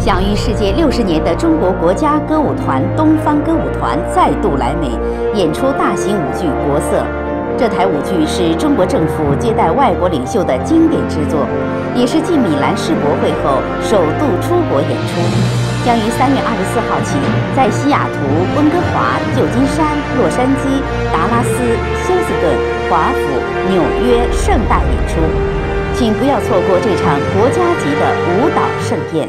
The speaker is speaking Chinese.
享誉世界六十年的中国国家歌舞团东方歌舞团再度来美演出大型舞剧国色这台舞剧是中国政府接待外国领袖的经典之作也是继米兰世博会后首度出国演出。将于三月二十四号起在西雅图温哥华旧金山洛杉矶达拉斯休斯顿华府纽约盛大演出。请不要错过这场国家级的舞蹈盛宴。